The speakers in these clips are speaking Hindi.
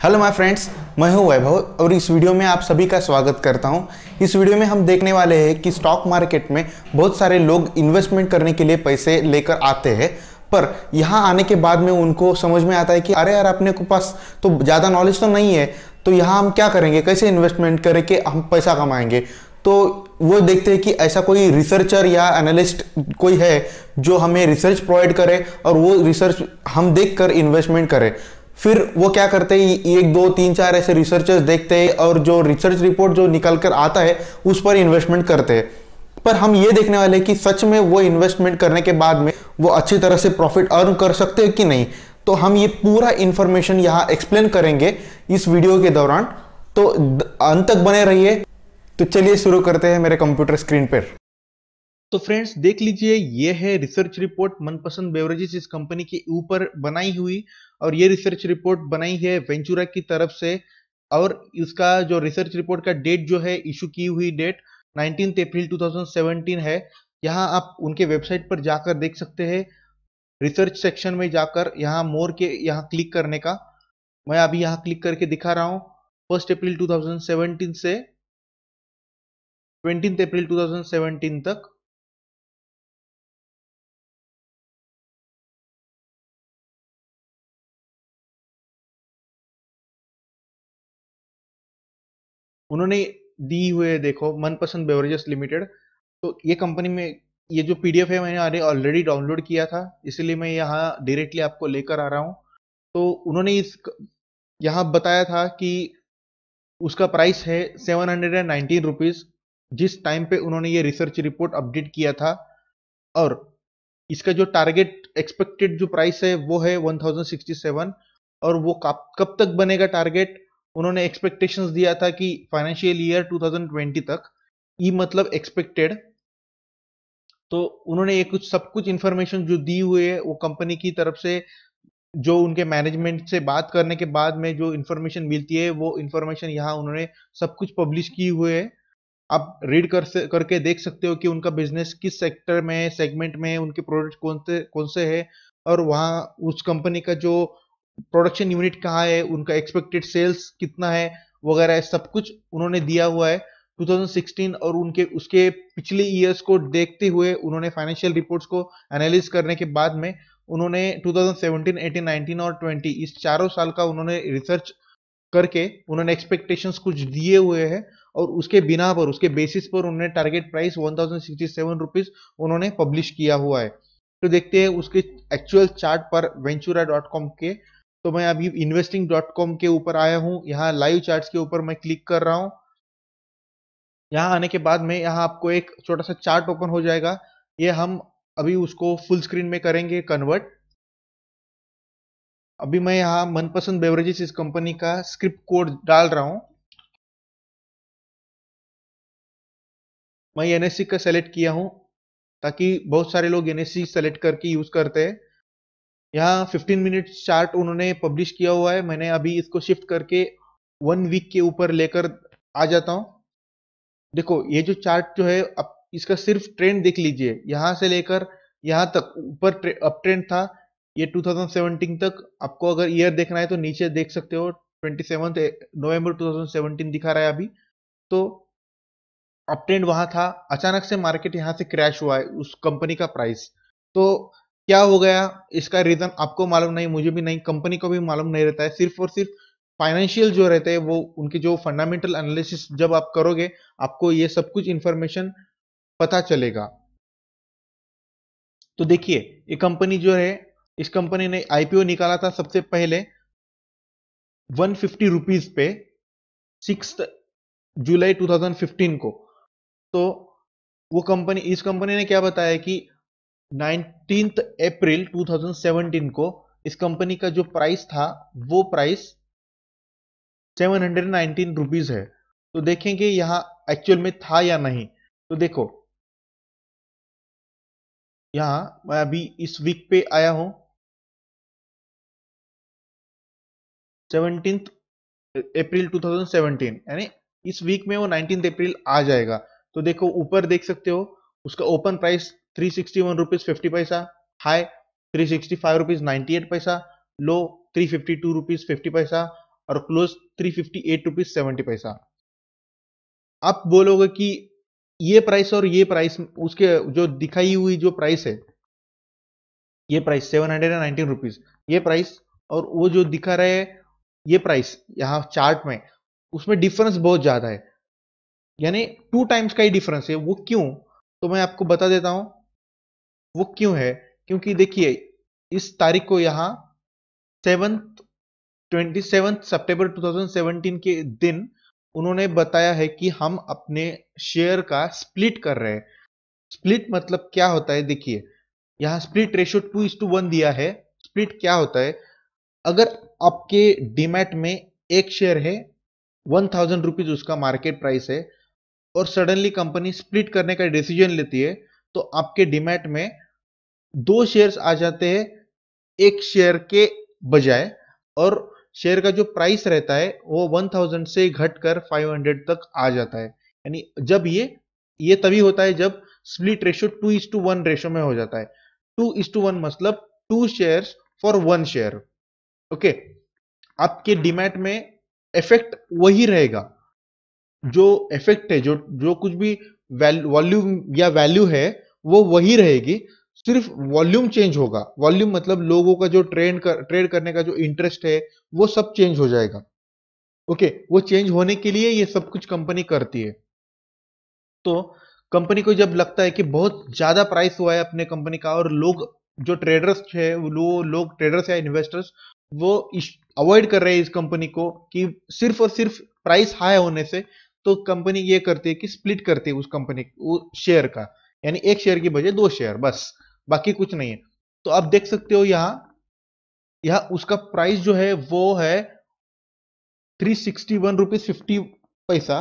हेलो माय फ्रेंड्स मैं हूँ वैभव और इस वीडियो में आप सभी का स्वागत करता हूँ। इस वीडियो में हम देखने वाले हैं कि स्टॉक मार्केट में बहुत सारे लोग इन्वेस्टमेंट करने के लिए पैसे लेकर आते हैं। पर यहाँ आने के बाद में उनको समझ में आता है कि अरे यार, अपने को पास तो ज़्यादा नॉलेज तो नहीं है। तो यहाँ हम क्या करेंगे? कैसे इन्वेस्टमेंट करें कि हम पैसा कमाएँगे? तो वो देखते हैं कि ऐसा कोई रिसर्चर या एनालिस्ट कोई है जो हमें रिसर्च प्रोवाइड करे और वो रिसर्च हम देख कर इन्वेस्टमेंट करें। फिर वो क्या करते हैं एक, दो, तीन, चार ऐसे रिसर्चर्स देखते हैं और जो रिसर्च रिपोर्ट जो निकल कर आता है, उस पर इन्वेस्टमेंट करते हैं। पर हम ये देखने वाले हैं कि सच में वो इन्वेस्टमेंट करने के बाद में वो अच्छी तरह से प्रॉफिट अर्न कर सकते हैं कि नहीं। तो हम ये पूरा इन्फॉर्मेशन यहाँ एक्सप्लेन करेंगे इस वीडियो के दौरान। तो अंत तक बने रहिए। तो चलिए शुरू करते हैं मेरे कंप्यूटर स्क्रीन पर। तो फ्रेंड्स देख लीजिए, ये है रिसर्च रिपोर्ट मनपसंद बेवरेजेस इस कंपनी के ऊपर बनाई हुई और ये रिसर्च रिपोर्ट बनाई है वेंचुरा की तरफ़ से और इसका जो रिसर्च रिपोर्ट का डेट जो है इशू की हुई डेट 19 अप्रैल 2017 है। यहाँ आप उनके वेबसाइट पर जाकर देख सकते हैं। रिसर्च सेक्शन में जाकर यहाँ मोर के यहाँ क्लिक करने का। मैं अभी यहाँ क्लिक करके दिखा रहा हूँ। फ़र्स्ट अप्रैल 2017 से ट्वेंटी अप्रैल 2017 तक। उन्होंने दी हुए, देखो, मनपसंद बेवरेजेस लिमिटेड तो ये कंपनी में, ये जो पीडीएफ है मैंने ऑलरेडी डाउनलोड किया था, इसलिए मैं यहाँ डायरेक्टली आपको लेकर आ रहा हूँ। तो उन्होंने इस यहाँ बताया था कि उसका प्राइस है seven hundred and nineteen rupees जिस टाइम पे उन्होंने ये रिसर्च रिपोर्ट अपडेट किया था। और इसका जो टारगेट एक्सपेक्टेड जो प्राइस है, वो है वन थाउज़ेंड सिक्सटी सेवन और वो कब तक बनेगा टारगेट उन्होंने एक्सपेक्टेशंस दिया था कि फाइनेंशियल ईयर 2020 तक ई मतलब एक्सपेक्टेड तो उन्होंने ये कुछ सब कुछ इंफॉर्मेशन जो दी हुई है वो कंपनी की तरफ़ से जो उनके मैनेजमेंट से बात करने के बाद में जो इन्फॉर्मेशन मिलती है वो इन्फॉर्मेशन यहाँ उन्होंने सब कुछ पब्लिश की हुए है। आप रीड कर से, करके देख सकते हो कि उनका बिज़नेस किस सेक्टर में सेगमेंट में उनके प्रोडक्ट कौन से कौन से है और वहाँ उस कंपनी का जो प्रोडक्शन यूनिट कहाँ है उनका एक्सपेक्टेड सेल्स कितना है वगैरह सब कुछ उन्होंने दिया हुआ है 2016 और उनके उसके पिछले ईयर्स को देखते हुए उन्होंने फाइनेंशियल रिपोर्ट्स को एनालिस करने के बाद में उन्होंने 2017, 18, 19 और 20 इस चारों साल का उन्होंने रिसर्च करके उन्होंने एक्सपेक्टेशंस कुछ दिए हुए हैं और उसके बिना पर उसके बेसिस पर उन्होंने टारगेट प्राइस वन थाउज़ेंड उन्होंने पब्लिश किया हुआ है। तो देखते हैं उसके एक्चुअल चार्ट पर वेंचुरा के तो मैं अभी इन्वेस्टिंग डॉट कॉम के ऊपर आया हूँ। यहाँ लाइव चार्ट के ऊपर मैं क्लिक कर रहा हूँ। यहाँ आने के बाद में यहाँ आपको एक छोटा सा चार्ट ओपन हो जाएगा। ये हम अभी उसको फुल स्क्रीन में करेंगे कन्वर्ट अभी मैं यहाँ मनपसंद बेवरेजेस इस कंपनी का स्क्रिप्ट कोड डाल रहा हूँ। मैं एनएससी का सेलेक्ट किया हूँ ताकि बहुत सारे लोग एनएससी सेलेक्ट करके यूज़ करते हैं। यहाँ 15 मिनट चार्ट उन्होंने पब्लिश किया हुआ है। मैंने अभी इसको शिफ्ट करके वन वीक के ऊपर लेकर आ जाता हूँ। देखो, ये जो चार्ट जो है, अब इसका सिर्फ़ ट्रेंड देख लीजिए। यहाँ से लेकर यहाँ तक ऊपर अप ट्रेंड था। ये 2017 तक। आपको अगर ईयर देखना है तो नीचे देख सकते हो। ट्वेंटी सेवन नवंबर टू दिखा रहा है अभी। तो अप ट्रेंड वहाँ था। अचानक से मार्केट यहाँ से क्रैश हुआ है उस कंपनी का प्राइस तो क्या हो गया? इसका रीजन आपको मालूम नहीं, मुझे भी नहीं कंपनी को भी मालूम नहीं रहता है। सिर्फ़ और सिर्फ़ फाइनेंशियल जो रहते हैं, वो उनके जो फंडामेंटल एनालिसिस जब आप करोगे, आपको ये सब कुछ इंफॉर्मेशन पता चलेगा। तो देखिए, ये कंपनी जो है, इस कंपनी ने आईपीओ निकाला था सबसे पहले वन फिफ्टी पे सिक्स जुलाई 2015 को। तो वो कंपनी इस कंपनी ने क्या बताया कि नाइनटीन अप्रैल 2017 को इस कंपनी का जो प्राइस था, वो price seven hundred nineteen rupees है। तो देखेंगे यहाँ एक्चुअल में था या नहीं। तो देखो, यहाँ मैं अभी इस वीक पे आया हूँ। सेवनटीन अप्रैल 2017 यानी इस वीक में वो नाइनटीन अप्रैल आ जाएगा। तो देखो, ऊपर देख सकते हो, उसका open price three sixty one rupees fifty paisa high three sixty five rupees ninety eight paisa low three fifty two rupees fifty paisa और close three fifty eight rupees seventy paisa आप बोलोगे कि ये प्राइस और ये प्राइस उसके जो दिखाई हुई जो प्राइस है, ये price seven hundred and nineteen rupees ये प्राइस और वो जो दिखा रहे है, ये प्राइस यहाँ चार्ट में, उसमें डिफरेंस बहुत ज़्यादा है। यानी टू टाइम्स का ही डिफरेंस है। वो क्यों? तो मैं आपको बता देता हूँ। वो क्यों है? क्योंकि देखिए, इस तारीख को यहाँ सेवंथ ट्वेंटी सेवंथ सितंबर 2017 के दिन उन्होंने बताया है कि हम अपने शेयर का स्प्लिट कर रहे हैं। स्प्लिट मतलब क्या होता है? देखिए, यहाँ split ratio two is to one दिया है। स्प्लिट क्या होता है? अगर आपके डीमैट में एक शेयर है वन थाउज़ेंड रुपीज़ उसका मार्केट प्राइस है, और सडनली कंपनी स्प्लिट करने का डिसीज़न लेती है तो आपके डिमेट में दो शेयर्स आ जाते हैं, एक शेयर के बजाय और शेयर का जो प्राइस रहता है, वो 1000 से घटकर 500 तक आ जाता है। यानी जब ये ये तभी होता है जब split ratio two is to one ratio में हो जाता है। टू इज़ टू वन मतलब two share for one share okay आपके डिमेट में इफ़ेक्ट वही रहेगा। जो इफ़ेक्ट है, जो जो कुछ भी वॉल्यूम या वैल्यू है, वो वही रहेगी। सिर्फ़ वॉल्यूम चेंज होगा। वॉल्यूम मतलब लोगों का जो ट्रेड कर ट्रेड करने का जो इंटरेस्ट है, वो सब चेंज हो जाएगा। ओके वो चेंज होने के लिए ये सब कुछ कंपनी करती है। तो कंपनी को जब लगता है कि बहुत ज़्यादा प्राइस हुआ है अपने कंपनी का और लोग, जो ट्रेडर्स है, वो लोग ट्रेडर्स या इन्वेस्टर्स वो अवॉइड कर रहे हैं इस कंपनी को कि सिर्फ़ और सिर्फ़ प्राइस हाई होने से तो कंपनी ये करती है कि स्प्लिट करती है उस कंपनी शेयर का। यानी एक शेयर की बजाय दो शेयर बस। बाकी कुछ नहीं है। तो आप देख सकते हो यहाँ यहाँ उसका प्राइस जो है, वो है three sixty one rupees fifty पैसा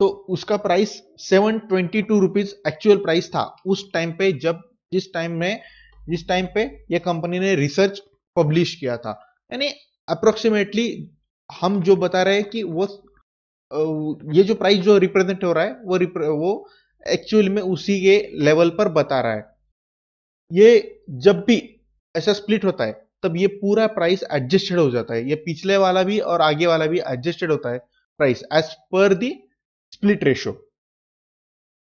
तो उसका price seven twenty two rupees actual price था उस टाइम पे जब, जिस टाइम में, जिस टाइम पे ये कंपनी ने रिसर्च पब्लिश किया था। यानी अप्रोक्सीमेटली हम जो बता रहे हैं कि वो ये जो प्राइस जो रिप्रेजेंट हो रहा है, वो वो एक्चुअल में उसी के लेवल पर बता रहा है। ये जब भी ऐसा स्प्लिट होता है, तब ये पूरा प्राइस एडजस्टेड हो जाता है। ये पिछले वाला भी और आगे वाला भी एडजस्टेड होता है प्राइस एज पर दी स्प्लिट रेशो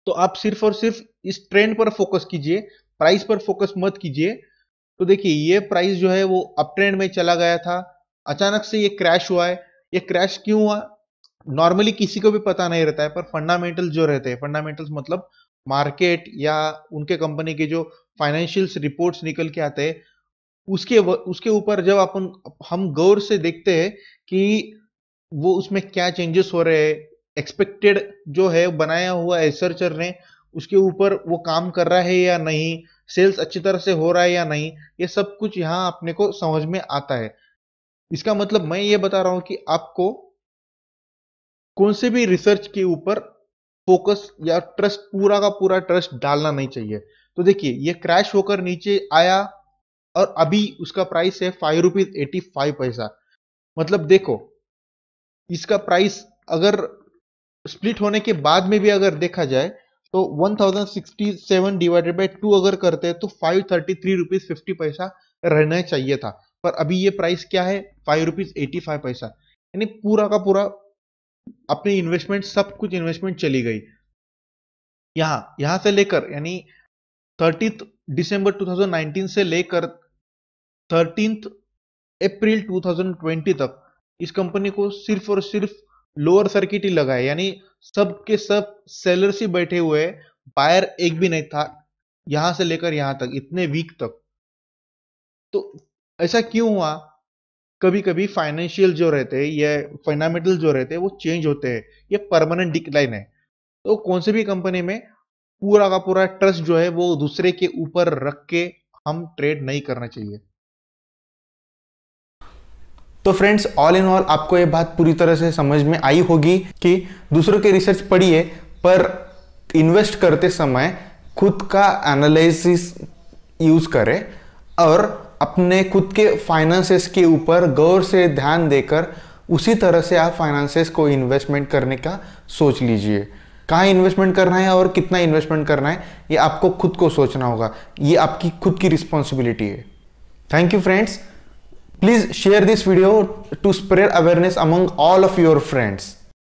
तो आप सिर्फ़ और सिर्फ़ इस ट्रेंड पर फोकस कीजिए प्राइस पर फोकस मत कीजिए। तो देखिए, ये प्राइस जो है वो अप ट्रेंड में चला गया था। अचानक से ये क्रैश हुआ है। ये क्रैश क्यों हुआ? नॉर्मली किसी को भी पता नहीं रहता है, पर फंडामेंटल जो रहते हैं, फंडामेंटल्स मतलब मार्केट या उनके कंपनी के जो फाइनेंशियल रिपोर्ट्स निकल के आते हैं, उसके उसके ऊपर जब अपन, हम गौर से देखते हैं कि वो उसमें क्या चेंजेस हो रहे हैं एक्सपेक्टेड जो है, बनाया हुआ रिसर्चर ने, उसके ऊपर वो काम कर रहा है या नहीं सेल्स अच्छी तरह से हो रहा है या नहीं, ये सब कुछ यहाँ अपने को समझ में आता है। इसका मतलब मैं ये बता रहा हूँ कि आपको कौन से भी रिसर्च के ऊपर फोकस या ट्रस्ट पूरा का पूरा ट्रस्ट डालना नहीं चाहिए। तो देखिए, ये क्रैश होकर नीचे आया और अभी उसका प्राइस है फाइव रुपीज़ एटी फाइव पैसा मतलब देखो, इसका प्राइस अगर स्प्लिट होने के बाद में भी अगर देखा जाए तो 1067 डिवाइडेड बाय टू अगर करते हैं तो five thirty three rupees fifty पैसा रहना चाहिए था। पर अभी ये प्राइस क्या है? फाइव रुपीज़ एटी फाइव पैसा यानी पूरा का पूरा अपनी इन्वेस्टमेंट सब कुछ इन्वेस्टमेंट चली गई। यहाँ यहाँ से लेकर, यानी थर्टीथ दिसंबर 2019 से लेकर थर्टींथ अप्रैल 2020 तक इस कंपनी को सिर्फ़ और सिर्फ़ लोअर सर्किट ही लगा है यानी सब के सब सेलर्स ही बैठे हुए बायर एक भी नहीं था। यहाँ से लेकर यहाँ तक, इतने वीक तक। तो ऐसा क्यों हुआ? कभी कभी फाइनेंशियल जो रहते हैं, या फंडामेंटल जो रहते हैं, वो चेंज होते हैं। ये परमानेंट डिक्लाइन है। तो कौन से भी कंपनी में पूरा का पूरा ट्रस्ट जो है, वो दूसरे के ऊपर रख के हम ट्रेड नहीं करना चाहिए। तो फ्रेंड्स ऑल इन ऑल आपको ये बात पूरी तरह से समझ में आई होगी कि दूसरों के रिसर्च पढ़िए पर इन्वेस्ट करते समय खुद का एनालिसिस यूज़ करें और अपने खुद के फाइनेंसेस के ऊपर गौर से ध्यान देकर उसी तरह से आप फाइनेंसेस को इन्वेस्टमेंट करने का सोच लीजिए। कहाँ इन्वेस्टमेंट करना है और कितना इन्वेस्टमेंट करना है, ये आपको खुद को सोचना होगा। ये आपकी खुद की रिस्पॉन्सिबिलिटी है। Thank you friends please share this video to spread awareness among all of your friends.